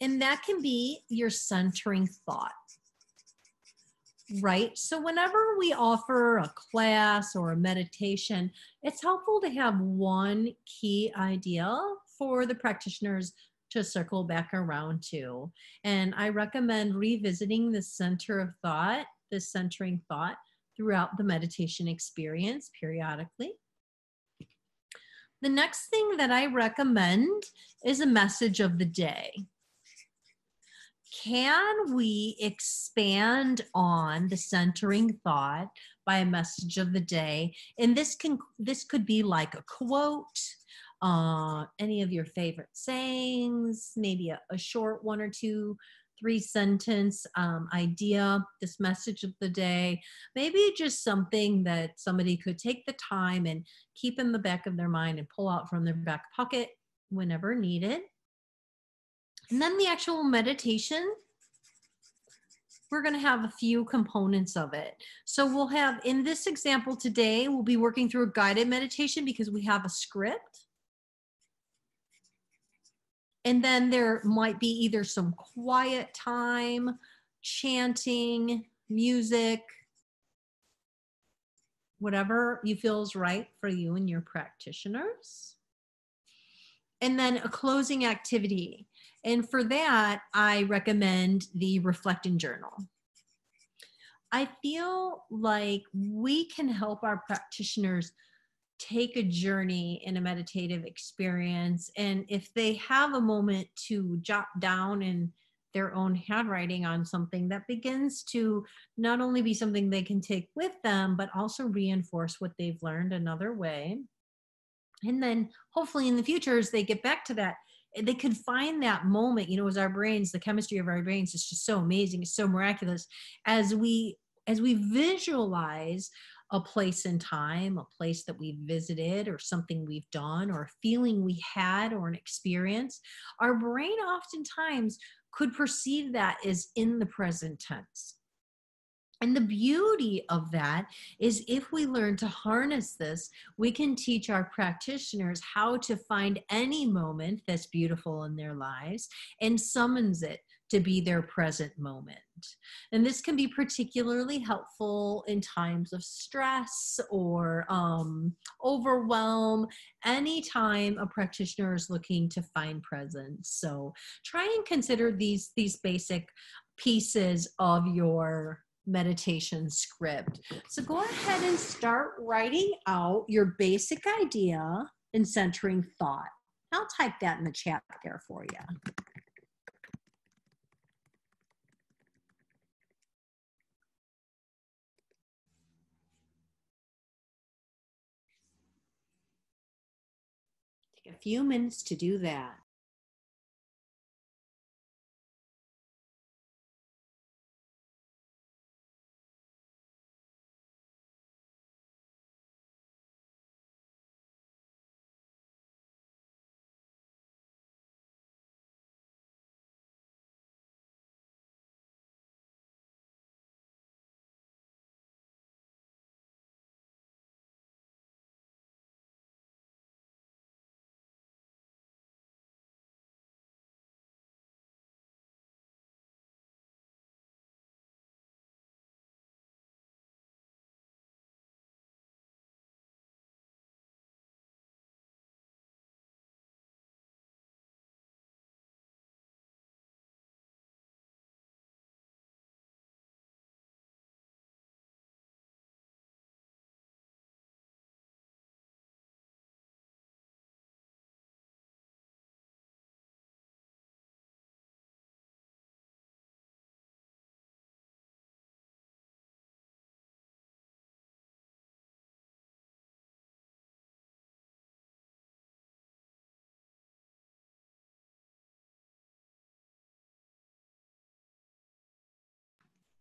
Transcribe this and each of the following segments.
and that can be your centering thought. Right. So, whenever we offer a class or a meditation, it's helpful to have one key idea for the practitioners to circle back around to. And I recommend revisiting the center of thought, the centering thought throughout the meditation experience periodically. The next thing that I recommend is a message of the day. Can we expand on the centering thought by a message of the day? And this can this could be like a quote, uh, any of your favorite sayings, maybe a, a short one or two three sentence um, idea, this message of the day, maybe just something that somebody could take the time and keep in the back of their mind and pull out from their back pocket whenever needed. And then the actual meditation, we're going to have a few components of it. So we'll have, in this example today, we'll be working through a guided meditation because we have a script and then there might be either some quiet time, chanting, music, whatever you feel is right for you and your practitioners. And then a closing activity. And for that, I recommend the Reflect and Journal. I feel like we can help our practitioners take a journey in a meditative experience and if they have a moment to jot down in their own handwriting on something that begins to not only be something they can take with them but also reinforce what they've learned another way and then hopefully in the future as they get back to that they could find that moment you know as our brains the chemistry of our brains is just so amazing it's so miraculous as we as we visualize a place in time, a place that we've visited, or something we've done, or a feeling we had, or an experience, our brain oftentimes could perceive that as in the present tense. And the beauty of that is if we learn to harness this, we can teach our practitioners how to find any moment that's beautiful in their lives and summons it to be their present moment. And this can be particularly helpful in times of stress or um, overwhelm, anytime a practitioner is looking to find presence. So try and consider these, these basic pieces of your meditation script. So go ahead and start writing out your basic idea and centering thought. I'll type that in the chat there for you. Take a few minutes to do that.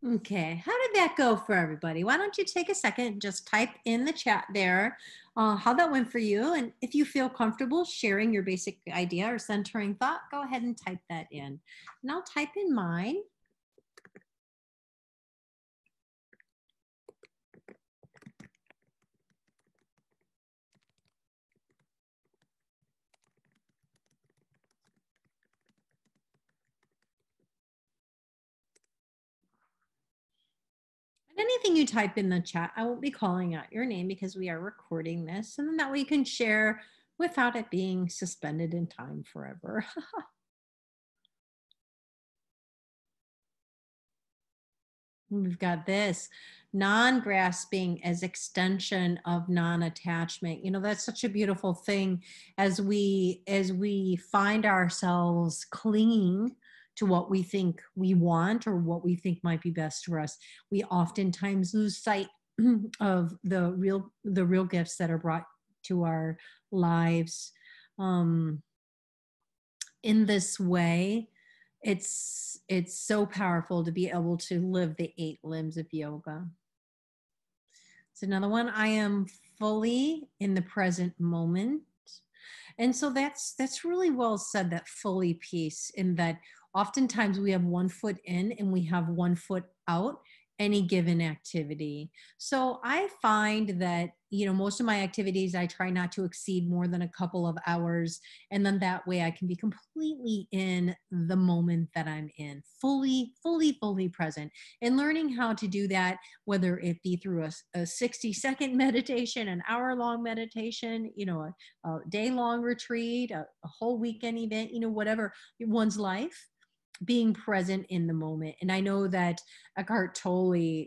Okay, how did that go for everybody? Why don't you take a second, and just type in the chat there uh, how that went for you. And if you feel comfortable sharing your basic idea or centering thought, go ahead and type that in. And I'll type in mine. Anything you type in the chat, I won't be calling out your name because we are recording this. And then that way you can share without it being suspended in time forever. We've got this non-grasping as extension of non-attachment. You know, that's such a beautiful thing as we as we find ourselves clinging to what we think we want or what we think might be best for us. We oftentimes lose sight of the real the real gifts that are brought to our lives. Um, in this way it's it's so powerful to be able to live the eight limbs of yoga. It's another one i am fully in the present moment. And so that's that's really well said that fully piece in that oftentimes we have one foot in and we have one foot out any given activity. So I find that, you know, most of my activities, I try not to exceed more than a couple of hours. And then that way I can be completely in the moment that I'm in, fully, fully, fully present. And learning how to do that, whether it be through a, a 60 second meditation, an hour long meditation, you know, a, a day long retreat, a, a whole weekend event, you know, whatever one's life being present in the moment. And I know that Eckhart Tolle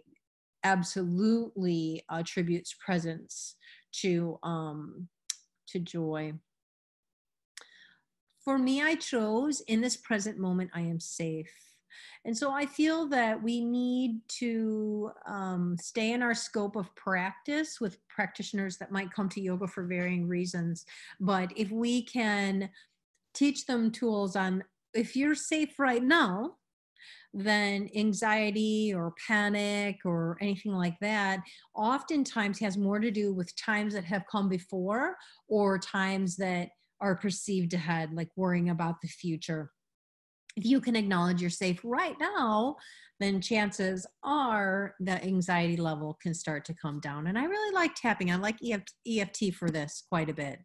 absolutely attributes presence to um, to joy. For me, I chose in this present moment, I am safe. And so I feel that we need to um, stay in our scope of practice with practitioners that might come to yoga for varying reasons. But if we can teach them tools on if you're safe right now, then anxiety or panic or anything like that oftentimes has more to do with times that have come before or times that are perceived ahead, like worrying about the future. If you can acknowledge you're safe right now, then chances are the anxiety level can start to come down. And I really like tapping. I like EFT, for this quite a bit.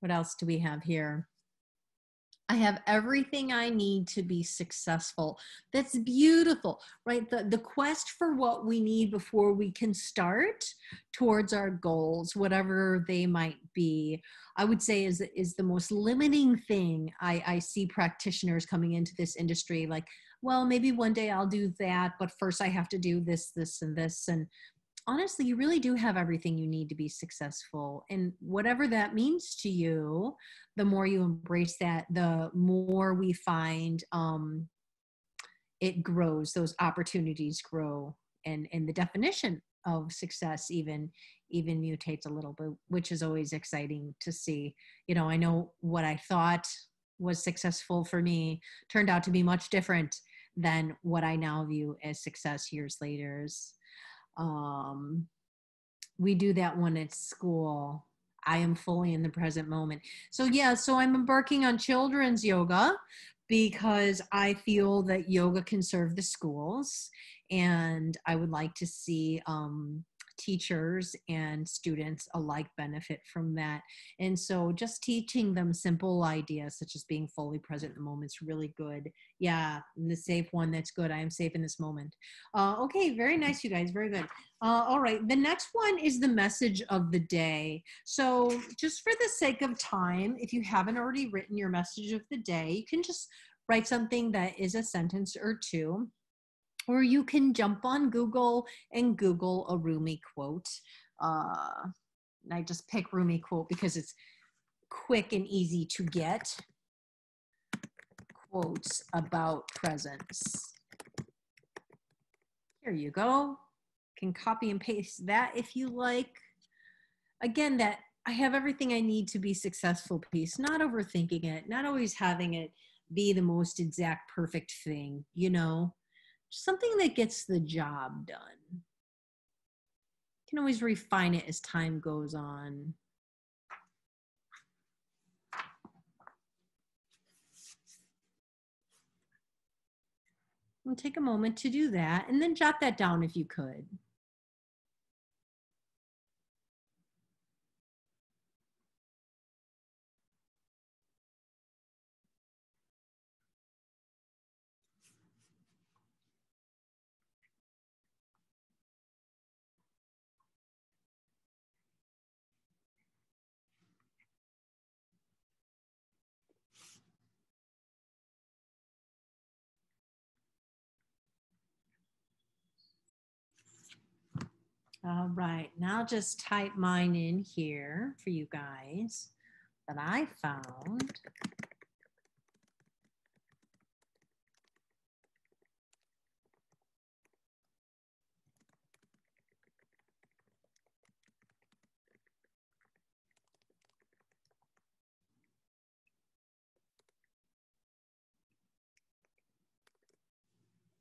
What else do we have here? I have everything I need to be successful. That's beautiful, right? The, the quest for what we need before we can start towards our goals, whatever they might be, I would say is, is the most limiting thing I, I see practitioners coming into this industry. Like, well, maybe one day I'll do that, but first I have to do this, this, and this. And honestly, you really do have everything you need to be successful. And whatever that means to you, the more you embrace that, the more we find um, it grows, those opportunities grow. And, and the definition of success even even mutates a little bit which is always exciting to see you know i know what i thought was successful for me turned out to be much different than what i now view as success years later um, we do that one at school. I am fully in the present moment. So, yeah, so I'm embarking on children's yoga because I feel that yoga can serve the schools and I would like to see um, teachers and students alike benefit from that. And so just teaching them simple ideas such as being fully present in the moment is really good. Yeah, the safe one, that's good. I am safe in this moment. Uh, okay, very nice, you guys. Very good. Uh, all right, the next one is the message of the day. So just for the sake of time, if you haven't already written your message of the day, you can just write something that is a sentence or two or you can jump on Google and Google a Rumi quote. Uh, I just pick Rumi quote because it's quick and easy to get quotes about presence. Here you go. Can copy and paste that if you like. Again, that I have everything I need to be successful piece, not overthinking it, not always having it be the most exact perfect thing, you know something that gets the job done. You can always refine it as time goes on. And take a moment to do that and then jot that down if you could. All right, now just type mine in here for you guys that I found.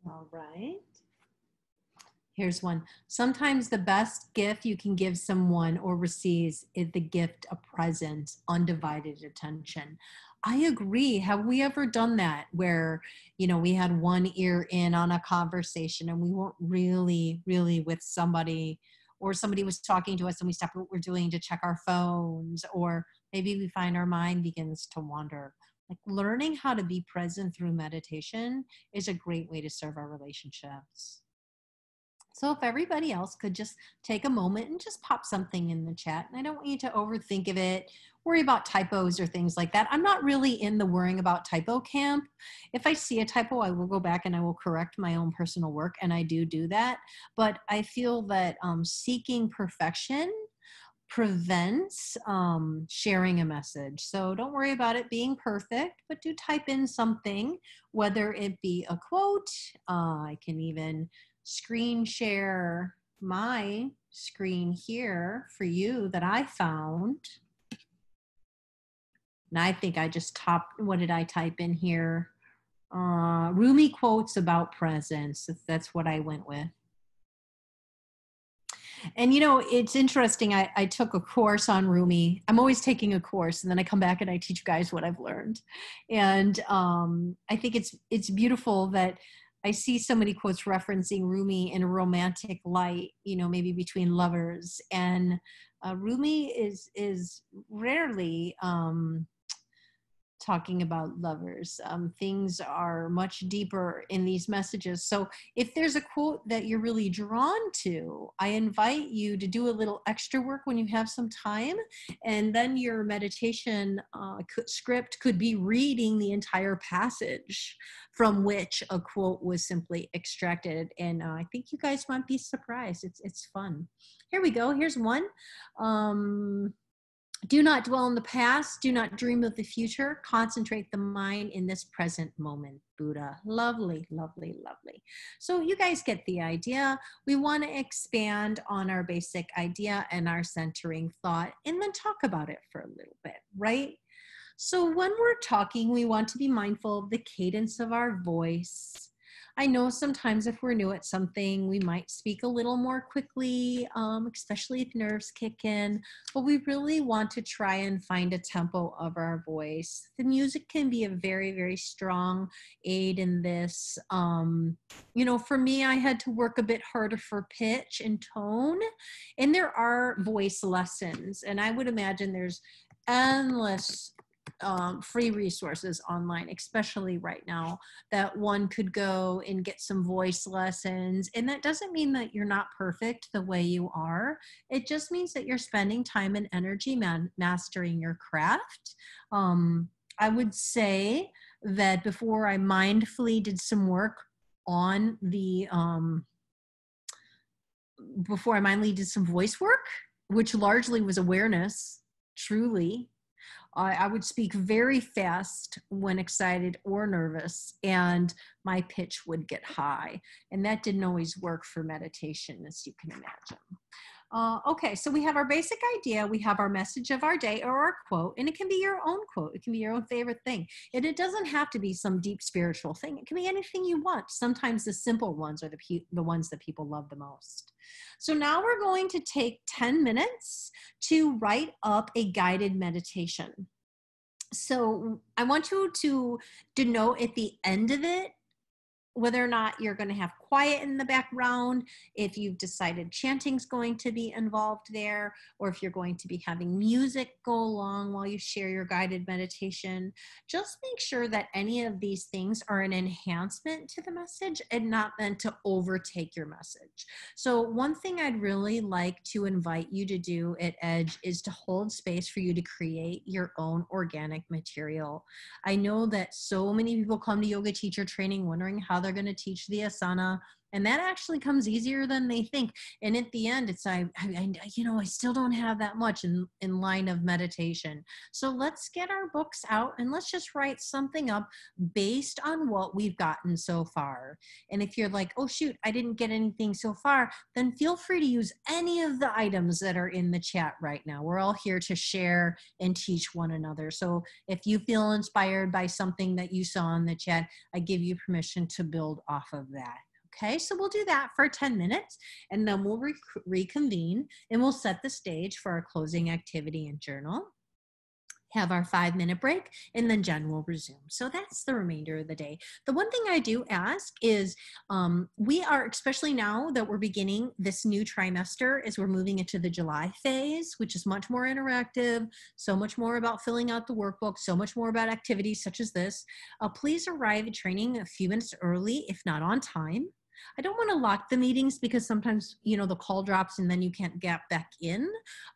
All right. Here's one. Sometimes the best gift you can give someone or receives is the gift of presence, undivided attention. I agree. Have we ever done that where, you know, we had one ear in on a conversation and we weren't really, really with somebody, or somebody was talking to us and we stopped what we're doing to check our phones, or maybe we find our mind begins to wander. Like learning how to be present through meditation is a great way to serve our relationships. So if everybody else could just take a moment and just pop something in the chat, and I don't want you to overthink of it, worry about typos or things like that. I'm not really in the worrying about typo camp. If I see a typo, I will go back and I will correct my own personal work, and I do do that. But I feel that um, seeking perfection prevents um, sharing a message. So don't worry about it being perfect, but do type in something, whether it be a quote. Uh, I can even screen share my screen here for you that I found. And I think I just top, what did I type in here? Uh, Rumi quotes about presence. That's what I went with. And you know, it's interesting. I, I took a course on Rumi. I'm always taking a course, and then I come back and I teach you guys what I've learned. And um, I think it's it's beautiful that I see so many quotes referencing Rumi in a romantic light, you know, maybe between lovers. And uh, Rumi is is rarely um, talking about lovers. Um, things are much deeper in these messages. So if there's a quote that you're really drawn to, I invite you to do a little extra work when you have some time. And then your meditation uh, script could be reading the entire passage from which a quote was simply extracted. And uh, I think you guys might be surprised. It's, it's fun. Here we go. Here's one. Um, do not dwell in the past. Do not dream of the future. Concentrate the mind in this present moment. Buddha. Lovely, lovely, lovely. So, you guys get the idea. We want to expand on our basic idea and our centering thought and then talk about it for a little bit, right? So, when we're talking, we want to be mindful of the cadence of our voice I know sometimes if we're new at something, we might speak a little more quickly, um, especially if nerves kick in, but we really want to try and find a tempo of our voice. The music can be a very, very strong aid in this. Um, you know, for me, I had to work a bit harder for pitch and tone, and there are voice lessons, and I would imagine there's endless um, free resources online, especially right now, that one could go and get some voice lessons. And that doesn't mean that you're not perfect the way you are. It just means that you're spending time and energy man- mastering your craft. Um, I would say that before I mindfully did some work on the, um, before I mindfully did some voice work, which largely was awareness, truly I, I would speak very fast when excited or nervous, and my pitch would get high. And that didn't always work for meditation, as you can imagine. Uh, okay, so we have our basic idea, we have our message of our day or our quote, and it can be your own quote, it can be your own favorite thing. And it doesn't have to be some deep spiritual thing, it can be anything you want. Sometimes the simple ones are the, the ones that people love the most. So now we're going to take 10 minutes to write up a guided meditation. So I want you to denote at the end of it whether or not you're going to have quiet in the background, if you've decided chanting's going to be involved there, or if you're going to be having music go along while you share your guided meditation, just make sure that any of these things are an enhancement to the message and not meant to overtake your message. So, one thing I'd really like to invite you to do at Edge is to hold space for you to create your own organic material. I know that so many people come to yoga teacher training wondering how they're going to teach the asana and that actually comes easier than they think. And at the end it's I, I, you know i still don't have that much in in line of meditation. So let's get our books out and let's just write something up based on what we've gotten so far. And if you're like oh shoot i didn't get anything so far then feel free to use any of the items that are in the chat right now. We're all here to share and teach one another. So if you feel inspired by something that you saw in the chat i give you permission to build off of that Okay, so we'll do that for 10 minutes and then we'll re reconvene and we'll set the stage for our closing activity and journal. Have our five minute break and then Jen will resume. So that's the remainder of the day. The one thing I do ask is um, we are, especially now that we're beginning this new trimester, as we're moving into the July phase, which is much more interactive, so much more about filling out the workbook, so much more about activities such as this. Uh, please arrive at training a few minutes early, if not on time. I don't want to lock the meetings because sometimes, you know, the call drops and then you can't get back in.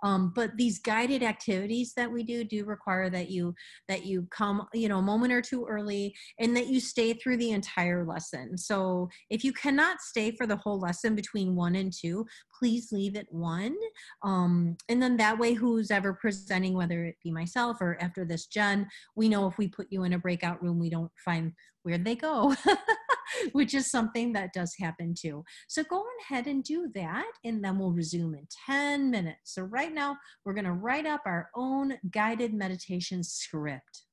Um, but these guided activities that we do do require that you that you come, you know, a moment or two early and that you stay through the entire lesson. So if you cannot stay for the whole lesson between one and two, please leave at one. Um, and then that way, who's ever presenting, whether it be myself or after this Jen, we know if we put you in a breakout room, we don't find where'd they go, which is something that does happen too. So go ahead and do that, and then we'll resume in 10 minutes. So right now, we're gonna write up our own guided meditation script.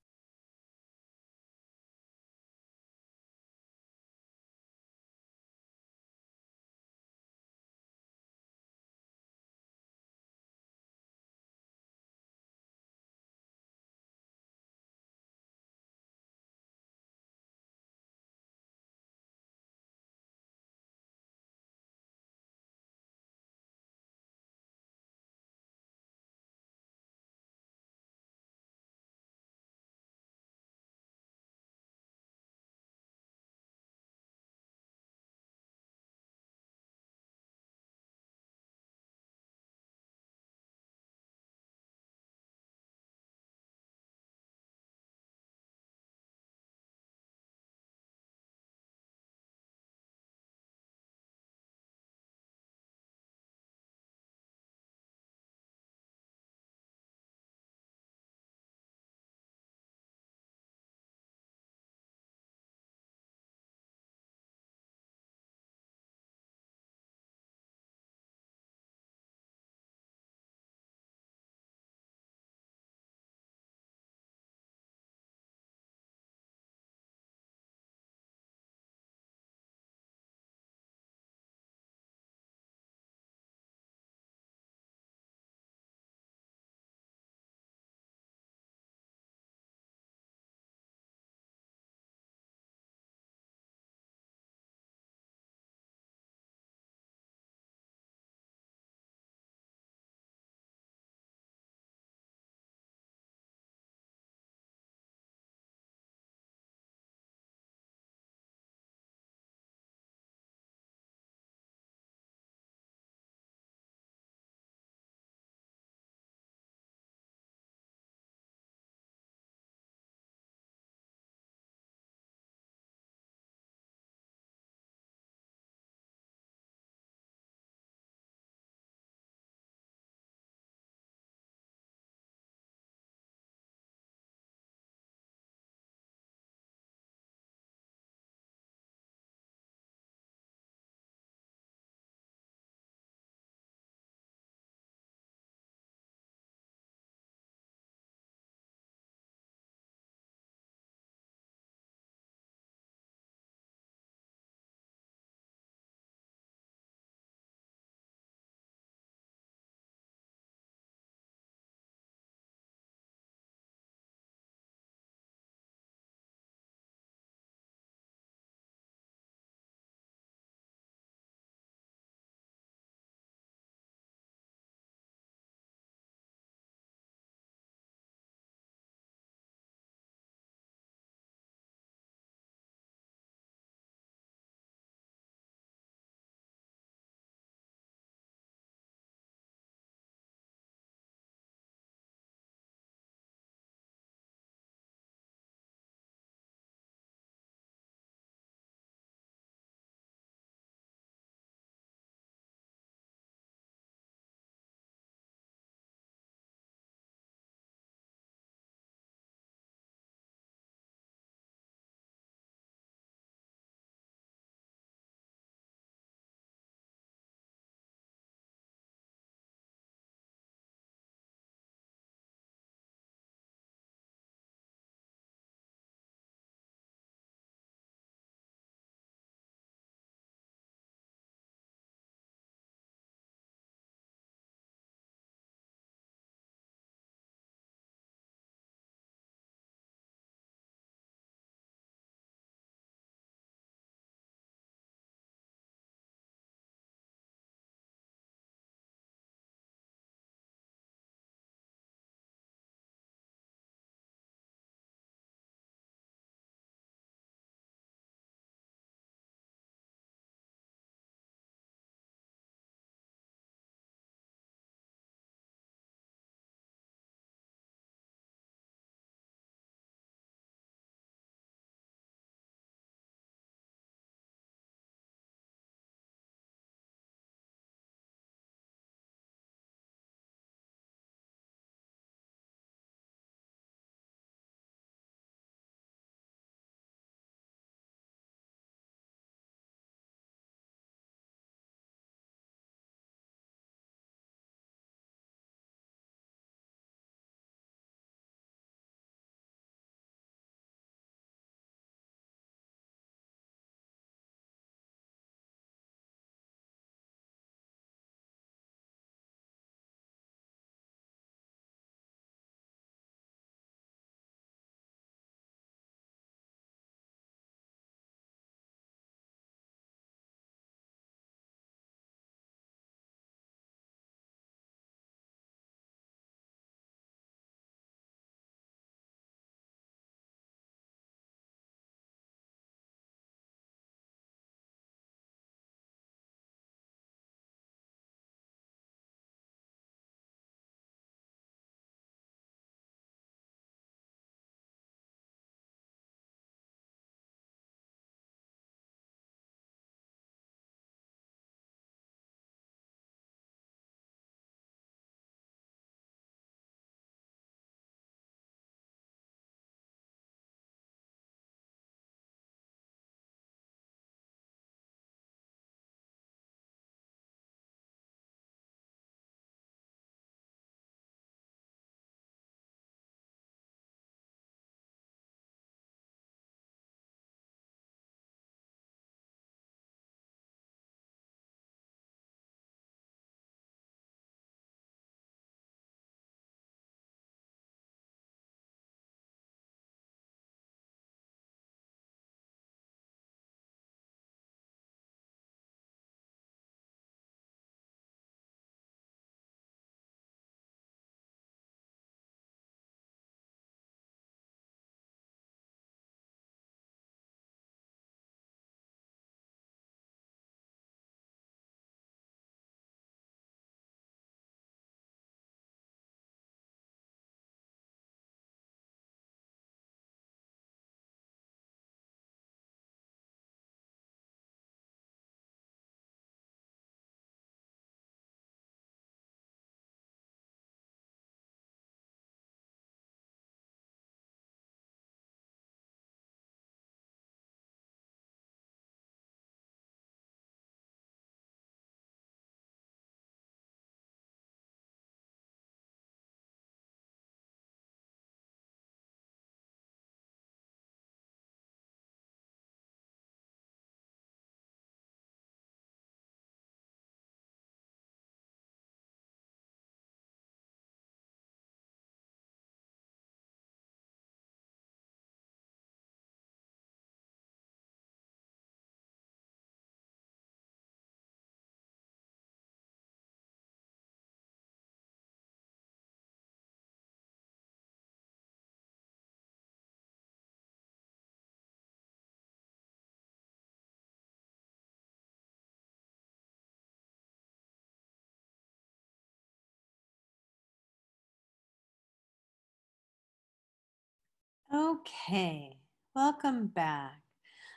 Okay, welcome back.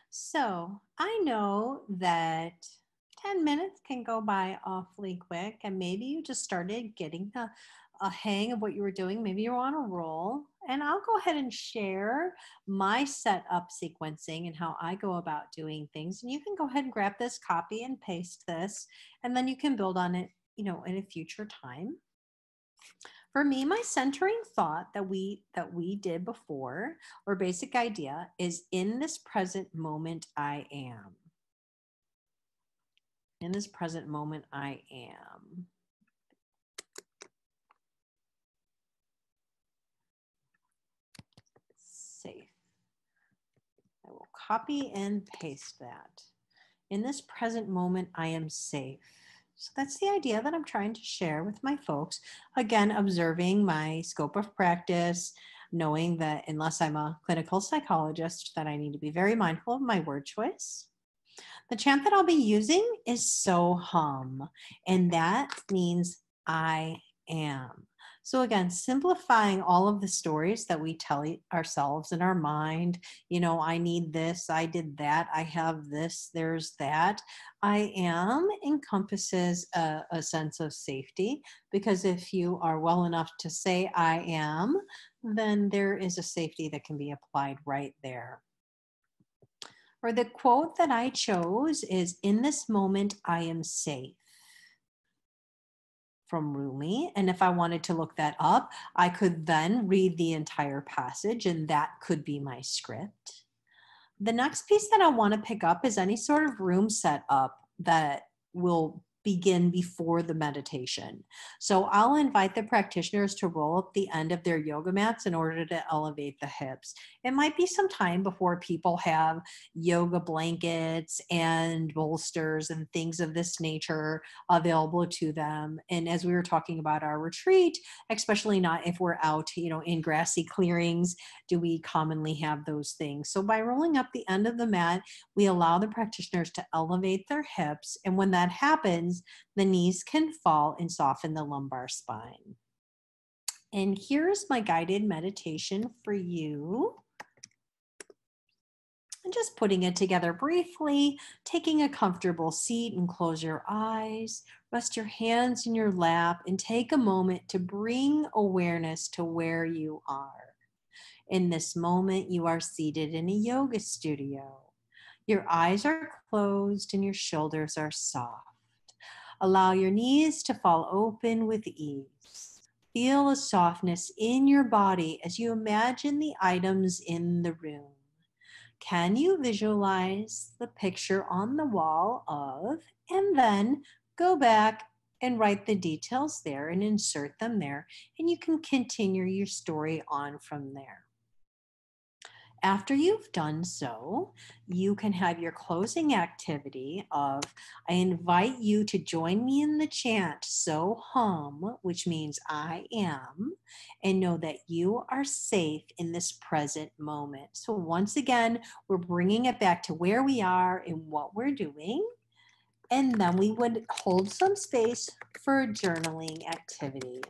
So I know that 10 minutes can go by awfully quick, and maybe you just started getting a, a hang of what you were doing. Maybe you're on a roll. And I'll go ahead and share my setup sequencing and how I go about doing things. And you can go ahead and grab this, copy and paste this, and then you can build on it, you know, in a future time. For me, my centering thought that we that we did before, or basic idea, is in this present moment I am. In this present moment I am. Safe. I will copy and paste that. In this present moment, I am safe. So that's the idea that I'm trying to share with my folks. Again, observing my scope of practice, knowing that unless I'm a clinical psychologist, that I need to be very mindful of my word choice. The chant that I'll be using is so hum, and that means I am. So, again, simplifying all of the stories that we tell ourselves in our mind, you know, I need this, I did that, I have this, there's that. I am encompasses a, a sense of safety because if you are well enough to say I am, then there is a safety that can be applied right there. Or the quote that I chose is In this moment, I am safe from Rumi. And if I wanted to look that up, I could then read the entire passage, and that could be my script. The next piece that I want to pick up is any sort of room setup that will begin before the meditation. So I'll invite the practitioners to roll up the end of their yoga mats in order to elevate the hips. It might be some time before people have yoga blankets and bolsters and things of this nature available to them. And as we were talking about our retreat, especially not if we're out, you know, in grassy clearings, do we commonly have those things. So by rolling up the end of the mat, we allow the practitioners to elevate their hips. And when that happens, the knees can fall and soften the lumbar spine. And here's my guided meditation for you. And just putting it together briefly, taking a comfortable seat and close your eyes. Rest your hands in your lap and take a moment to bring awareness to where you are. In this moment, you are seated in a yoga studio. Your eyes are closed and your shoulders are soft. Allow your knees to fall open with ease. Feel a softness in your body as you imagine the items in the room. Can you visualize the picture on the wall of, and then go back and write the details there and insert them there, and you can continue your story on from there. After you've done so, you can have your closing activity of I invite you to join me in the chant so hum, which means I am, and know that you are safe in this present moment. So once again, we're bringing it back to where we are and what we're doing. And then we would hold some space for a journaling activity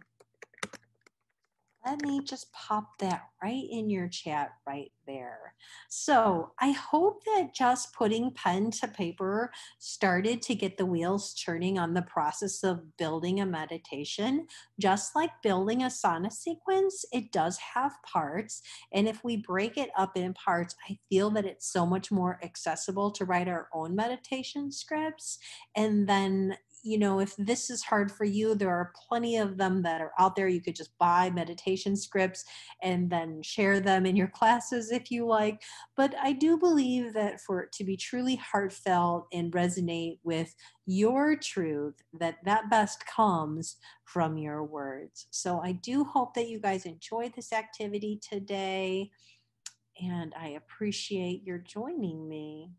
let me just pop that right in your chat right there. So I hope that just putting pen to paper started to get the wheels turning on the process of building a meditation. Just like building asana sequence, it does have parts. And if we break it up in parts, I feel that it's so much more accessible to write our own meditation scripts and then you know, if this is hard for you, there are plenty of them that are out there. You could just buy meditation scripts and then share them in your classes if you like. But I do believe that for it to be truly heartfelt and resonate with your truth, that that best comes from your words. So I do hope that you guys enjoyed this activity today. And I appreciate your joining me.